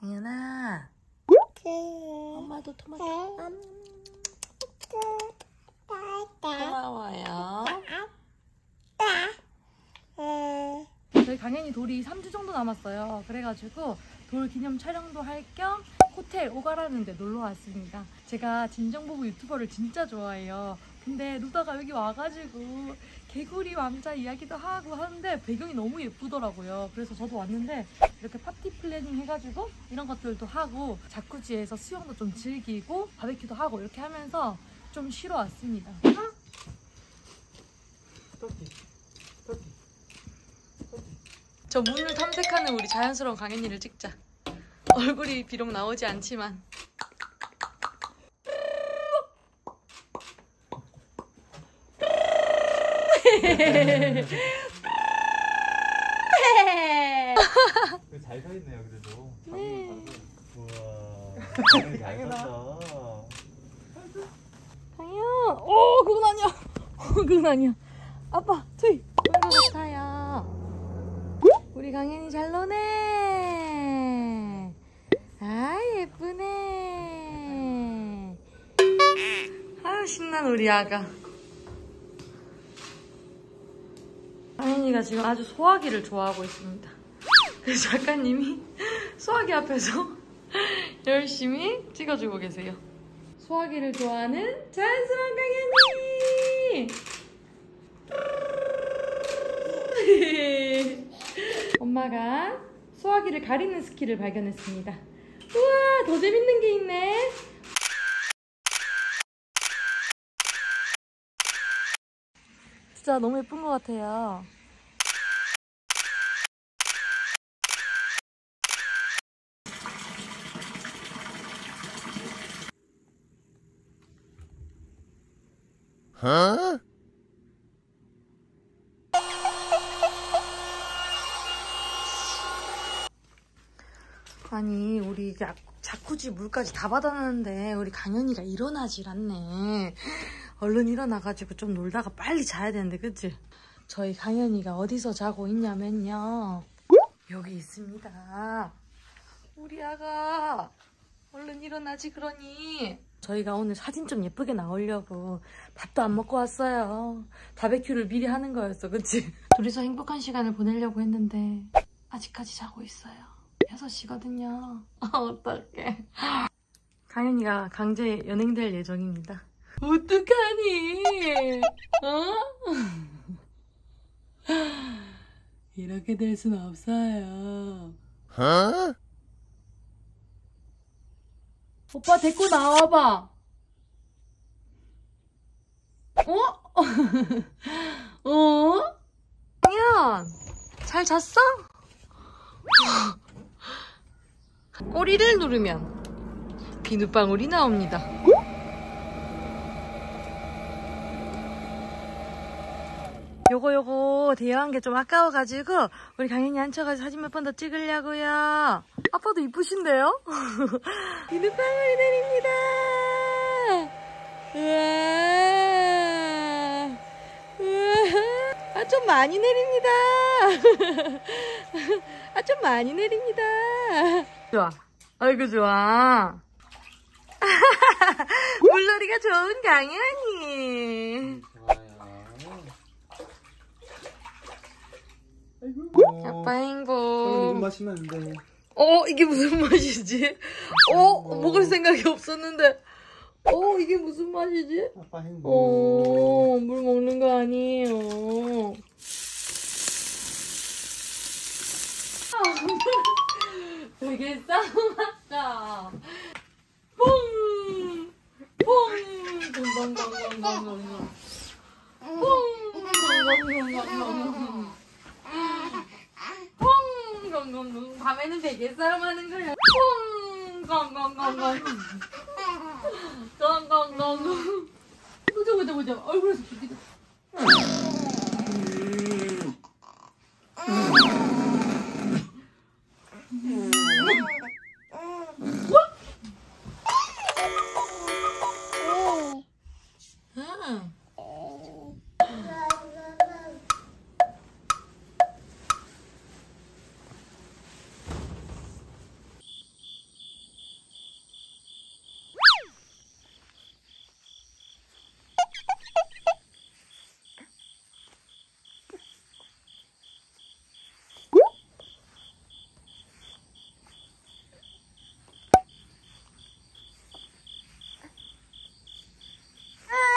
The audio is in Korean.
당연아. 엄마도 토마토. 고마워요. 저희 강연이 돌이 3주 정도 남았어요. 그래가지고 돌 기념 촬영도 할 겸 호텔 오가라는 데 놀러 왔습니다. 제가 진정부부 유튜버를 진짜 좋아해요. 근데 루다가 여기 와가지고 개구리 왕자 이야기도 하고 하는데 배경이 너무 예쁘더라고요. 그래서 저도 왔는데 이렇게 party planning 해가지고 이런 것들도 하고 자쿠지에서 수영도 좀 즐기고 바베큐도 하고 이렇게 하면서 좀 쉬러 왔습니다. 저 문을 탐색하는 우리 자연스러운 강현이를 찍자. 얼굴이 비록 나오지 않지만. 잘 서 있네요 그래도. 네. 우와. 잘 섰어. 강현, 오 그건 아니야. 어, 그건 아니야. 아빠, 투이. 그런 것 같아요. 우리 강현이 잘 노네. 아 예쁘네. 아유 신난 우리 아가. 강현이가 지금 아주 소화기를 좋아하고 있습니다. 그래서 작가님이 소화기 앞에서 열심히 찍어주고 계세요. 소화기를 좋아하는 자연스러운 강현이! 엄마가 소화기를 가리는 스킬을 발견했습니다. 우와, 더 재밌는 게 있네. 진짜 너무 예쁜 것 같아요. 아니 우리 야, 자쿠지 물까지 다 받아놨는데 우리 강현이가 일어나질 않네 얼른 일어나가지고 좀 놀다가 빨리 자야 되는데 그치? 저희 강현이가 어디서 자고 있냐면요 여기 있습니다 우리 아가 얼른 일어나지 그러니 저희가 오늘 사진 좀 예쁘게 나오려고 밥도 안 먹고 왔어요 바베큐를 미리 하는 거였어 그치? 둘이서 행복한 시간을 보내려고 했는데 아직까지 자고 있어요 6시거든요. 아, 어떡해. 강현이가 강제 연행될 예정입니다. 어떡하니? 어? 이렇게 될 순 없어요. 오빠 데리고 나와봐. 어? 어? 강현, 잘 잤어? 꼬리를 누르면 비눗방울이 나옵니다. 요거 요거 대여한 게 좀 아까워가지고 우리 강현이 앉혀가지고 사진 몇 번 더 찍으려고요. 아빠도 이쁘신데요? 비눗방울이 내립니다. 우와. 아, 좀 많이 내립니다. 아, 좀 많이 내립니다. 좋아. 아이고, 좋아. 물놀이가 좋은 강현이. 아빠 행복. 무슨 마시면 안 돼. 어, 이게 무슨 맛이지? 어, 먹을 생각이 없었는데. 어, 이게 무슨 맛이지? 아빠 행복. 어, 물 먹는 거 아니에요. 되게 싸움았다. 뽕! 뽕! 덩덩덩덩덩덩. 뽕! 덩덩덩덩덩. 꽁꽁꽁꽁 밤에는 베개 싸움 하는 거야 꽁꽁꽁꽁꽁 꽁꽁꽁꽁 보자 보자 보자 얼굴에서 부딪혀 응.